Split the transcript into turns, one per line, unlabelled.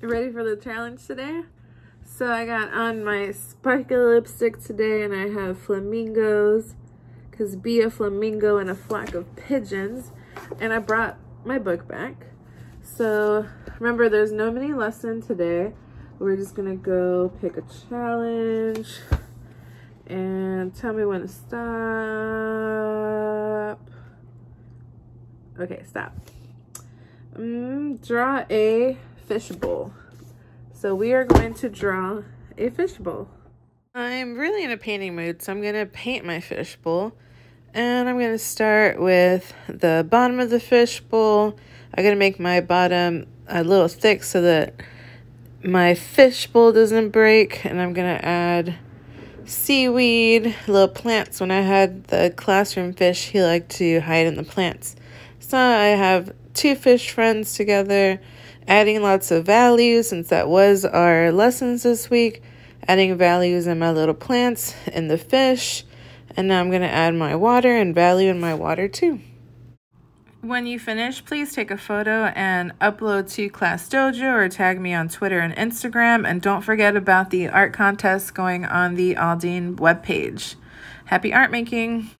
ready for the challenge today? So I got on my sparkly lipstick today and I have flamingos because be a flamingo and a flock of pigeons. And I brought my book back. So remember there's no mini lesson today. We're just gonna go pick a challenge and tell me when to stop. Okay, stop. Mm, draw a fishbowl. So we are going to draw a fishbowl. I'm really in a painting mood, so I'm going to paint my fishbowl. And I'm going to start with the bottom of the fishbowl. I'm going to make my bottom a little thick so that my fishbowl doesn't break. And I'm going to add seaweed, little plants. When I had the classroom fish, he liked to hide in the plants. So I have two fish friends together, adding lots of values since that was our lessons this week. Adding values in my little plants and the fish. And now I'm going to add my water and value in my water too. When you finish, please take a photo and upload to Class Dojo or tag me on Twitter and Instagram. And don't forget about the art contest going on the Aldine webpage. Happy art making!